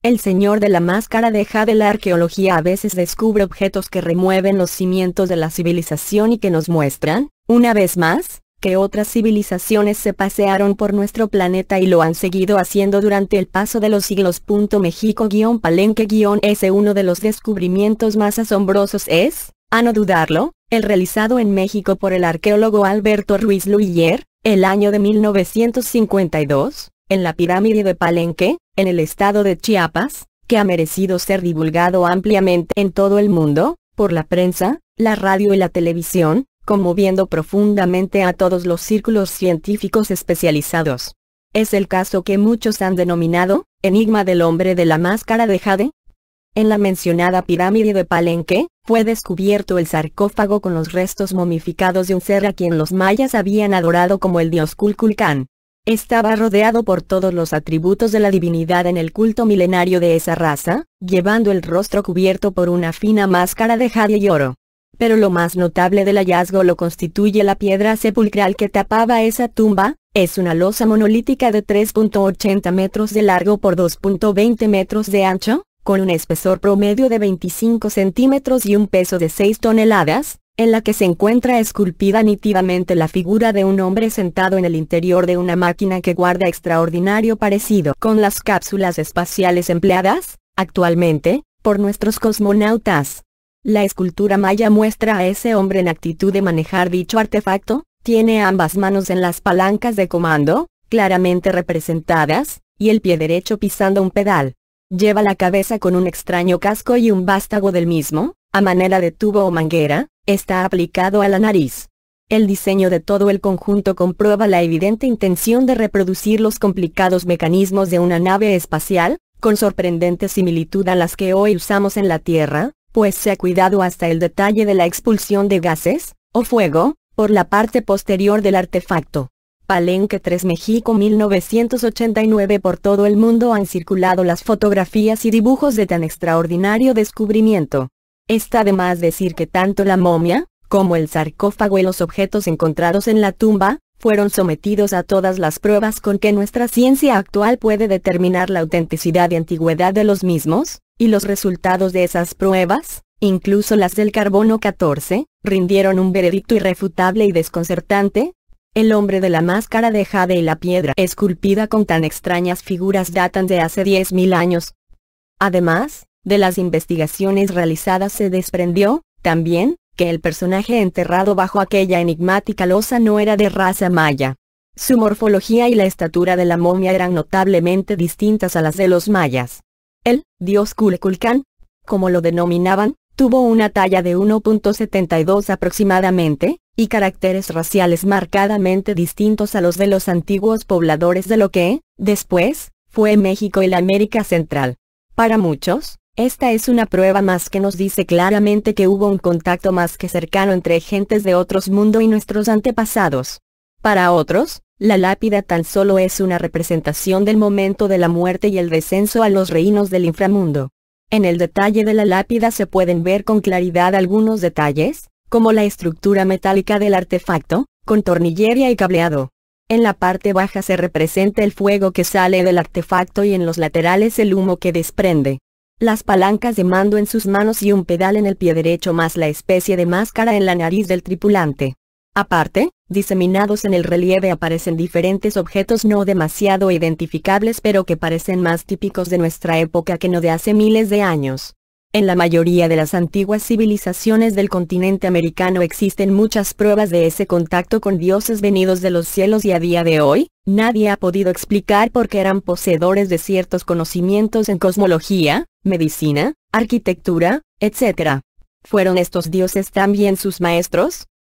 El señor de la máscara deja de la arqueología a veces descubre objetos que remueven los cimientos de la civilización y que nos muestran, una vez más, que otras civilizaciones se pasearon por nuestro planeta y lo han seguido haciendo durante el paso de los siglos. México-Palenque- es uno de los descubrimientos más asombrosos es, a no dudarlo, el realizado en México por el arqueólogo Alberto Ruiz Luyer, el año de 1952, en la pirámide de Palenque, en el estado de Chiapas, que ha merecido ser divulgado ampliamente en todo el mundo, por la prensa, la radio y la televisión, conmoviendo profundamente a todos los círculos científicos especializados. Es el caso que muchos han denominado, Enigma del hombre de la máscara de Jade. En la mencionada pirámide de Palenque, fue descubierto el sarcófago con los restos momificados de un ser a quien los mayas habían adorado como el dios Kulkulcán. Estaba rodeado por todos los atributos de la divinidad en el culto milenario de esa raza, llevando el rostro cubierto por una fina máscara de jade y oro. Pero lo más notable del hallazgo lo constituye la piedra sepulcral que tapaba esa tumba, es una losa monolítica de 3.80 metros de largo por 2.20 metros de ancho, con un espesor promedio de 25 centímetros y un peso de 6 toneladas, en la que se encuentra esculpida nítidamente la figura de un hombre sentado en el interior de una máquina que guarda extraordinario parecido con las cápsulas espaciales empleadas, actualmente, por nuestros cosmonautas. La escultura maya muestra a ese hombre en actitud de manejar dicho artefacto, tiene ambas manos en las palancas de comando, claramente representadas, y el pie derecho pisando un pedal. Lleva la cabeza con un extraño casco y un vástago del mismo, a manera de tubo o manguera, está aplicado a la nariz. El diseño de todo el conjunto comprueba la evidente intención de reproducir los complicados mecanismos de una nave espacial, con sorprendente similitud a las que hoy usamos en la Tierra, pues se ha cuidado hasta el detalle de la expulsión de gases, o fuego, por la parte posterior del artefacto. Palenque 3 México 1989 Por todo el mundo han circulado las fotografías y dibujos de tan extraordinario descubrimiento. Está de más decir que tanto la momia, como el sarcófago y los objetos encontrados en la tumba, fueron sometidos a todas las pruebas con que nuestra ciencia actual puede determinar la autenticidad y antigüedad de los mismos, y los resultados de esas pruebas, incluso las del carbono 14, rindieron un veredicto irrefutable y desconcertante. El hombre de la máscara de jade y la piedra esculpida con tan extrañas figuras datan de hace 10.000 años. Además, de las investigaciones realizadas se desprendió, también, que el personaje enterrado bajo aquella enigmática losa no era de raza maya. Su morfología y la estatura de la momia eran notablemente distintas a las de los mayas. El dios Kulkulkan, como lo denominaban, tuvo una talla de 1.72 aproximadamente, y caracteres raciales marcadamente distintos a los de los antiguos pobladores de lo que, después, fue México y la América Central. Para muchos, esta es una prueba más que nos dice claramente que hubo un contacto más que cercano entre gentes de otros mundo y nuestros antepasados. Para otros, la lápida tan solo es una representación del momento de la muerte y el descenso a los reinos del inframundo. En el detalle de la lápida se pueden ver con claridad algunos detalles, como la estructura metálica del artefacto, con tornillería y cableado. En la parte baja se representa el fuego que sale del artefacto y en los laterales el humo que desprende. Las palancas de mando en sus manos y un pedal en el pie derecho más la especie de máscara en la nariz del tripulante. Aparte, diseminados en el relieve aparecen diferentes objetos no demasiado identificables pero que parecen más típicos de nuestra época que no de hace miles de años. En la mayoría de las antiguas civilizaciones del continente americano existen muchas pruebas de ese contacto con dioses venidos de los cielos y a día de hoy, nadie ha podido explicar por qué eran poseedores de ciertos conocimientos en cosmología, medicina, arquitectura, etc. ¿Fueron estos dioses también sus maestros?